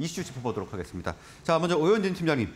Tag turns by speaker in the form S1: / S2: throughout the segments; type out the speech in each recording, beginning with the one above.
S1: 이슈 짚어보도록 하겠습니다. 자, 먼저 오현진 팀장님.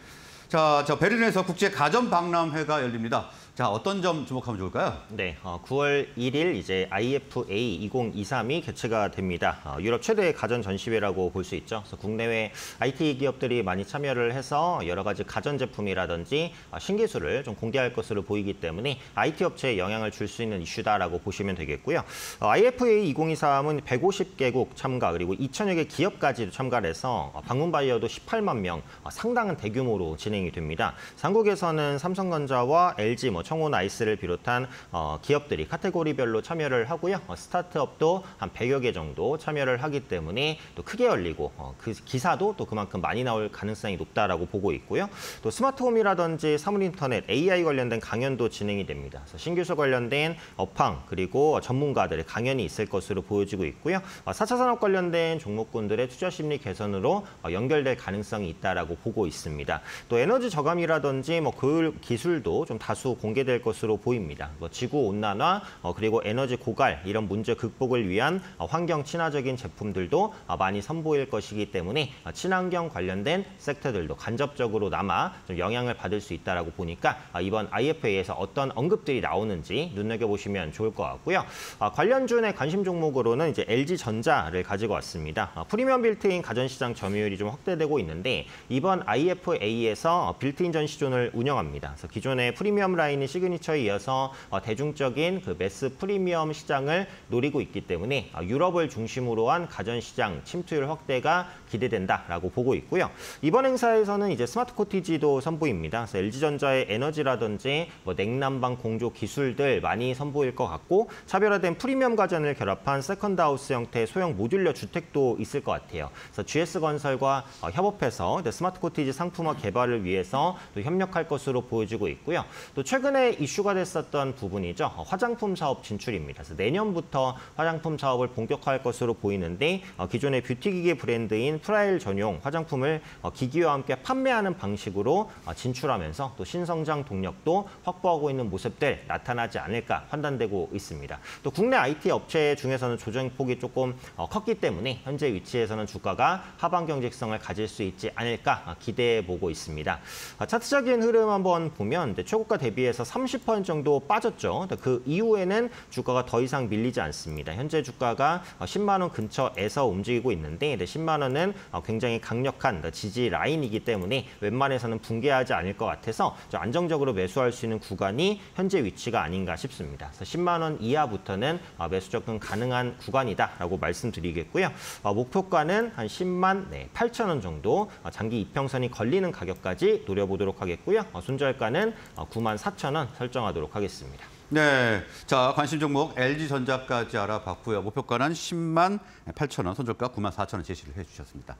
S1: 자, 저 베를린에서 국제 가전 박람회가 열립니다. 자, 어떤 점 주목하면 좋을까요?
S2: 네, 어, 9월 1일 이제 IFA 2023이 개최가 됩니다. 어, 유럽 최대의 가전 전시회라고 볼 수 있죠. 그래서 국내외 IT 기업들이 많이 참여를 해서 여러 가지 가전 제품이라든지 어, 신기술을 좀 공개할 것으로 보이기 때문에 IT 업체에 영향을 줄 수 있는 이슈다라고 보시면 되겠고요. 어, IFA 2023은 150개국 참가 그리고 2천여 개 기업까지도 참가를 해서 어, 방문 바이어도 18만 명, 어, 상당한 대규모로 진행이 됩니다. 한국에서는 삼성전자와 LG, 뭐 청혼 아이스를 비롯한 어, 기업들이 카테고리별로 참여를 하고요. 어, 스타트업도 한 100여 개 정도 참여를 하기 때문에 또 크게 열리고 어, 그 기사도 또 그만큼 많이 나올 가능성이 높다라고 보고 있고요. 또 스마트홈이라든지 사물인터넷, AI 관련된 강연도 진행이 됩니다. 그래서 신규소 관련된 업황 그리고 전문가들의 강연이 있을 것으로 보여지고 있고요. 어, 4차 산업 관련된 종목군들의 투자 심리 개선으로 어, 연결될 가능성이 있다라고 보고 있습니다. 또 에너지 저감이라든지 뭐 그 기술도 좀 다수 공개 될 것으로 보입니다. 뭐 지구 온난화 어, 그리고 에너지 고갈 이런 문제 극복을 위한 어, 환경 친화적인 제품들도 어, 많이 선보일 것이기 때문에 어, 친환경 관련된 섹터들도 간접적으로나마 좀 영향을 받을 수 있다라고 보니까 어, 이번 IFA에서 어떤 언급들이 나오는지 눈여겨 보시면 좋을 것 같고요. 어, 관련주의 관심 종목으로는 이제 LG 전자를 가지고 왔습니다. 어, 프리미엄 빌트인 가전시장 점유율이 좀 확대되고 있는데 이번 IFA에서 built-in 전시존을 운영합니다. 그래서 기존의 프리미엄 라인인 시그니처에 이어서 어, 대중적인 그 mass 프리미엄 시장을 노리고 있기 때문에 어, 유럽을 중심으로 한 가전시장 침투율 확대가 기대된다라고 보고 있고요. 이번 행사에서는 이제 스마트 코티지도 선보입니다. 그래서 LG전자의 에너지라든지 뭐 냉난방 공조 기술들 많이 선보일 것 같고 차별화된 프리미엄 가전을 결합한 second house 형태의 소형 modular 주택도 있을 것 같아요. 그래서 GS건설과 어, 협업해서 스마트 코티지 상품화 개발을 위해서 또 협력할 것으로 보여지고 있고요. 또 최근 에 이슈가 됐었던 부분이죠. 어, 화장품 사업 진출입니다. 그래서 내년부터 화장품 사업을 본격화할 것으로 보이는데 어, 기존의 뷰티 기계 브랜드인 프라엘 전용 화장품을 어, 기기와 함께 판매하는 방식으로 어, 진출하면서 또 신성장 동력도 확보하고 있는 모습들 나타나지 않을까 판단되고 있습니다. 또 국내 IT 업체 중에서는 조정폭이 조금 어, 컸기 때문에 현재 위치에서는 주가가 하방 경직성을 가질 수 있지 않을까 어, 기대해 보고 있습니다. 어, 차트적인 흐름 한번 보면 최고가 대비해서 30% 정도 빠졌죠. 그 이후에는 주가가 더 이상 밀리지 않습니다. 현재 주가가 어, 10만 원 근처에서 움직이고 있는데 근데 10만 원은 어, 굉장히 강력한 지지 라인이기 때문에 웬만해서는 붕괴하지 않을 것 같아서 좀 안정적으로 매수할 수 있는 구간이 현재 위치가 아닌가 싶습니다. 그래서 10만 원 이하부터는 어, 매수 접근 가능한 구간이다라고 말씀드리겠고요. 어, 목표가는 한 10만 네, 8천 원 정도 어, 장기 이평선이 걸리는 가격까지 노려보도록 하겠고요. 어, 손절가는 어, 9만 4천 원 설정하도록 하겠습니다.
S1: 네. 자, 관심 종목 LG전자까지 알아봤고요. 목표가는 10만 8천 원, 손절가 9만 4천 원 제시를 해주셨습니다.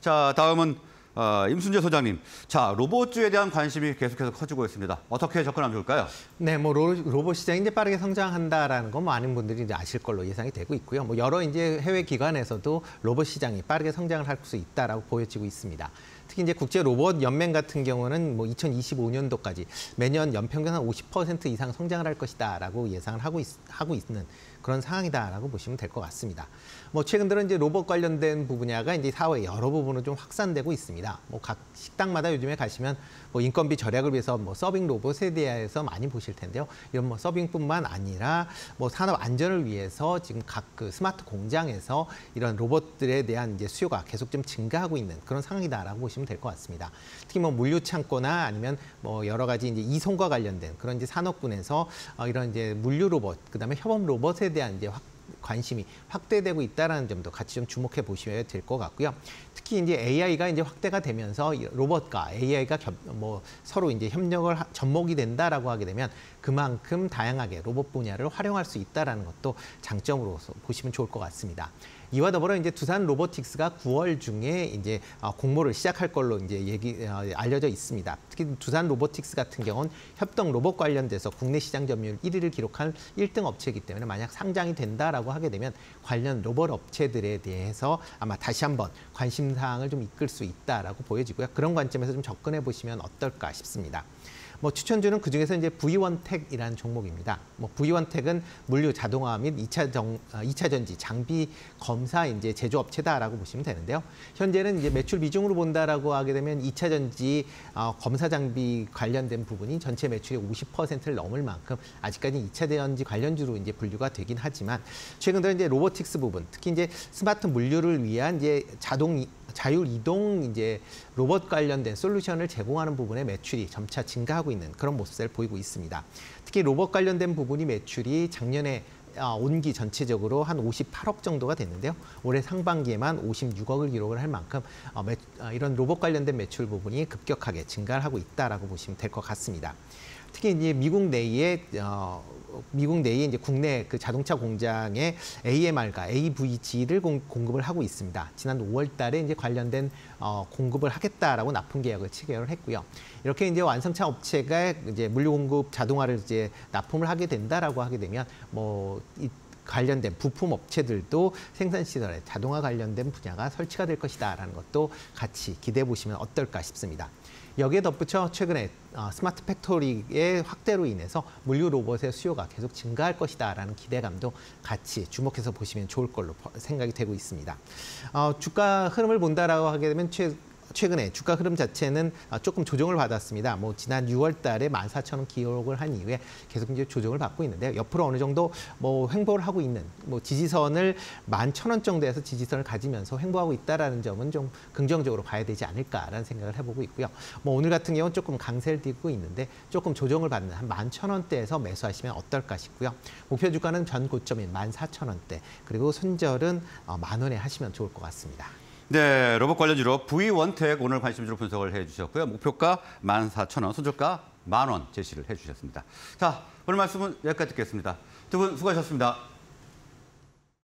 S1: 자, 다음은 어, 임순재 소장님. 자, 로봇주에 대한 관심이 계속해서 커지고 있습니다. 어떻게 접근하면 좋을까요?
S3: 네, 뭐 로, 로봇 시장이 이제 빠르게 성장한다라는 건 많은 분들이 이제 아실 걸로 예상이 되고 있고요. 뭐 여러 이제 해외 기관에서도 로봇 시장이 빠르게 성장을 할 수 있다라고 보여지고 있습니다. 특히 이제 국제 로봇 연맹 같은 경우는 뭐 2025년도까지 매년 연평균 한 50% 이상 성장을 할 것이다라고 예상을 하고 있, 하고 있는 그런 상황이다라고 보시면 될 것 같습니다. 뭐 최근 들어 이제 로봇 관련된 부분야가 이제 사회 여러 부분으로 좀 확산되고 있습니다. 뭐 각 식당마다 요즘에 가시면 뭐 인건비 절약을 위해서 뭐 서빙 로봇에 대해서 많이 보실 텐데요. 이런 뭐 서빙뿐만 아니라 뭐 산업 안전을 위해서 지금 각 그 스마트 공장에서 이런 로봇들에 대한 이제 수요가 계속 좀 증가하고 있는 그런 상황이다라고 보시면 될 것 같습니다. 특히 뭐 물류 창고나 아니면 뭐 여러 가지 이제 이송과 관련된 그런 이제 산업군에서 어 이런 이제 물류 로봇 그다음에 협업 로봇에 대한 이제 확 관심이 확대되고 있다는 점도 같이 좀 주목해 보셔야 될 것 같고요. 특히 이제 AI가 이제 확대가 되면서 로봇과 AI가 겹, 뭐 서로 이제 협력을 하, 접목이 된다라고 하게 되면 그만큼 다양하게 로봇 분야를 활용할 수 있다라는 것도 장점으로 보시면 좋을 것 같습니다. 이와 더불어 이제 두산 로보틱스가 9월 중에 이제 어, 공모를 시작할 걸로 이제 얘기 어, 알려져 있습니다. 특히 두산 로보틱스 같은 경우는 협동 로봇 관련돼서 국내 시장 점유율 1위를 기록한 1등 업체이기 때문에 만약 상장이 된다라고 하게 되면 관련 로봇 업체들에 대해서 아마 다시 한번 관심 사항을 좀 이끌 수 있다라고 보여지고요. 그런 관점에서 좀 접근해 보시면 어떨까 싶습니다. 뭐 추천주는 그중에서 이제 V1텍이라는 종목입니다. 뭐 V1텍은 물류 자동화 및 2차 정, 아, 2차 전지 장비 검사 이제 제조업체다라고 보시면 되는데요. 현재는 이제 매출 비중으로 본다라고 하게 되면 2차 전지 어, 검사 장비 관련된 부분이 전체 매출의 50%를 넘을 만큼 아직까지 2차 전지 관련주로 이제 분류가 되긴 하지만 최근 들어 이제 로보틱스 부분, 특히 이제 스마트 물류를 위한 이제 자동 이- 자율 이동 이제 로봇 관련된 솔루션을 제공하는 부분의 매출이 점차 증가하고 있는 그런 모습을 보이고 있습니다. 특히 로봇 관련된 부분이 매출이 작년에 아, 온기 전체적으로 한 58억 정도가 됐는데요. 올해 상반기에만 56억을 기록을 할 만큼 어, 매- 어, 이런 로봇 관련된 매출 부분이 급격하게 증가를 하고 있다라고 보시면 될 것 같습니다. 특히 이제 미국 내에 어, 미국 내에 이제 국내 그 자동차 공장에 AMR과 AVG를 공, 공급을 하고 있습니다. 지난 5월 달에 이제 관련된 어, 공급을 하겠다라고 납품 계약을 체결을 했고요. 이렇게 이제 완성차 업체가 이제 물류 공급 자동화를 이제 납품을 하게 된다라고 하게 되면 뭐 이, 관련된 부품 업체들도 생산 시설에 자동화 관련된 분야가 설치가 될 것이다라는 것도 같이 기대해 보시면 어떨까 싶습니다. 여기에 덧붙여 최근에 어, smart factory의 확대로 인해서 물류 로봇의 수요가 계속 증가할 것이다라는 기대감도 같이 주목해서 보시면 좋을 걸로 버- 생각이 되고 있습니다. 어, 주가 흐름을 본다라고 하게 되면 최 최근에 주가 흐름 자체는 아, 조금 조정을 받았습니다. 뭐 지난 6월 달에 14,000원 기록을 한 이후에 계속 이제 조정을 받고 있는데요. 옆으로 어느 정도 뭐 횡보를 하고 있는 뭐 지지선을 11,000원 정도에서 지지선을 가지면서 횡보하고 있다라는 점은 좀 긍정적으로 봐야 되지 않을까라는 생각을 해보고 있고요. 뭐 오늘 같은 경우는 조금 강세를 띠고 있는데 조금 조정을 받는 한 11,000원대에서 매수하시면 어떨까 싶고요. 목표 주가는 전 고점인 14,000원대 그리고 손절은 어, 만 원에 하시면 좋을 것 같습니다.
S1: 네, 로봇 관련 주로 V1텍 오늘 관심주로 분석을 해주셨고요. 목표가 14,000원, 손절가 만원 제시를 해주셨습니다. 자, 오늘 말씀은 여기까지 듣겠습니다. 두 분 수고하셨습니다.